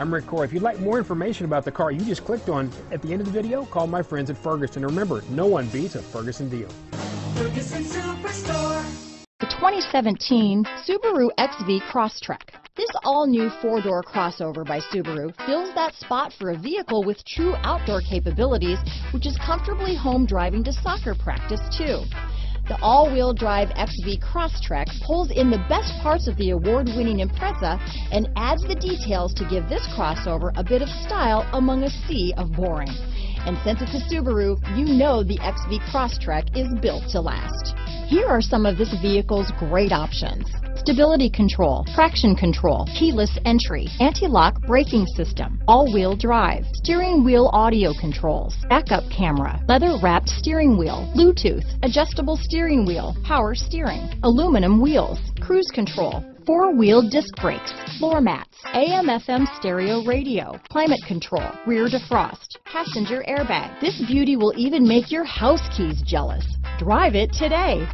I'm Rick Core. If you'd like more information about the car you just clicked on at the end of the video, call my friends at Ferguson. Remember, no one beats a Ferguson deal. Ferguson Superstore. The 2017 Subaru XV Crosstrek. This all-new four-door crossover by Subaru fills that spot for a vehicle with true outdoor capabilities, which is comfortably home driving to soccer practice too. The all-wheel drive XV Crosstrek pulls in the best parts of the award-winning Impreza and adds the details to give this crossover a bit of style among a sea of boring. And since it's a Subaru, you know the XV Crosstrek is built to last. Here are some of this vehicle's great options. Stability control, traction control, keyless entry, anti-lock braking system, all-wheel drive, steering wheel audio controls, backup camera, leather-wrapped steering wheel, Bluetooth, adjustable steering wheel, power steering, aluminum wheels, cruise control, four-wheel disc brakes, floor mats, AM FM stereo radio, climate control, rear defrost, passenger airbag. This beauty will even make your house keys jealous. Drive it today.